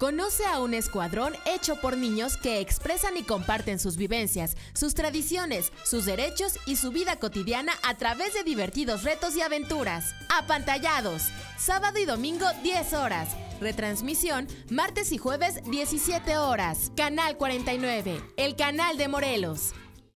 Conoce a un escuadrón hecho por niños que expresan y comparten sus vivencias, sus tradiciones, sus derechos y su vida cotidiana a través de divertidos retos y aventuras. Apantallados, sábado y domingo 10 horas. Retransmisión martes y jueves 17 horas. Canal 49, el canal de Morelos.